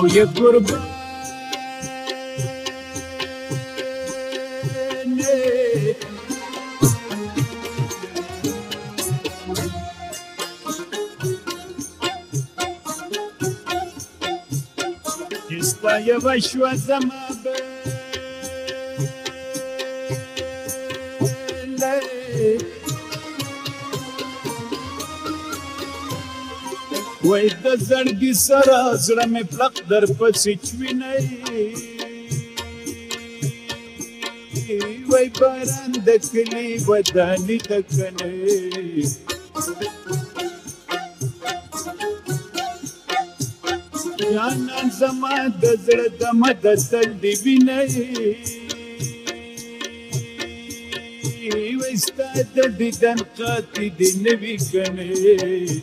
Моє корбе. Дістає вашу замабе. Wai da zargi sara zra me plak dar pasi chvinai Wai baran da kli wadani da kanai Yanan zama da zra dama da taldi vinai Wai sta da didan qati di nevi kanai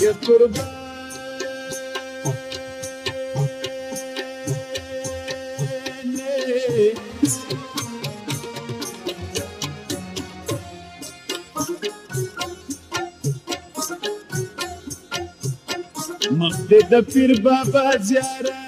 ये कुर्बान Mamde da pir baba ziyaret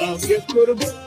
Aunque curva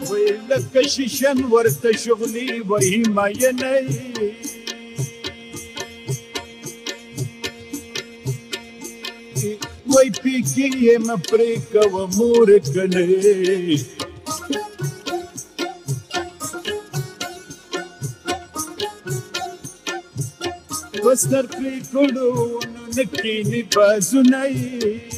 well कशिशांवरत शोभली वही my नाही वैपिकी येम प्रेकव मूर्खने वस्तर प्रेकुडून नक्की निपासू नाही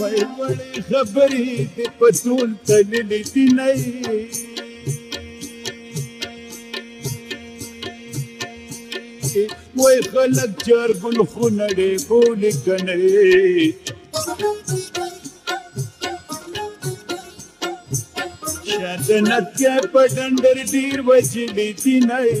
वळवळे डबरी ते तो पचून चलली ती नाही। वय खलक चार गुण हुनडे बोली कने। शतनत्या पडंडर दीर वजली ती नाही।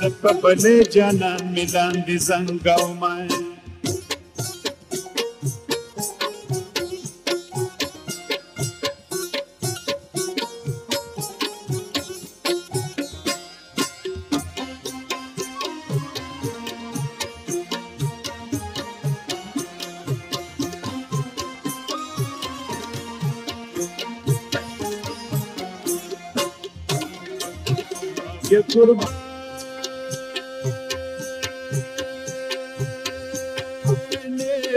सबने जाना मिलान दे संगाव माय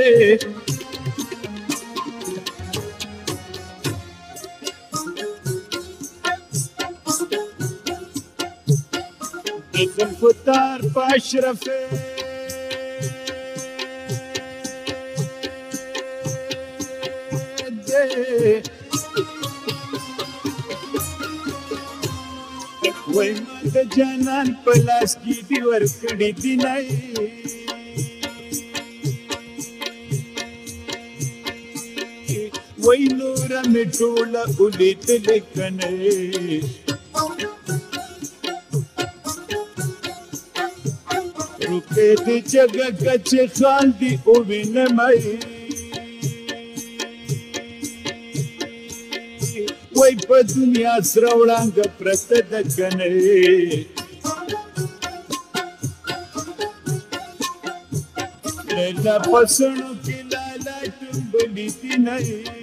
रे खुदार पाशरफे वही मत जनन पलास की दी वर्कड़ी दी रुके जग कच खांदी उविन मई कोई पदुनिया श्रवणांग प्रत दसणु की लाला टुंबली नहीं।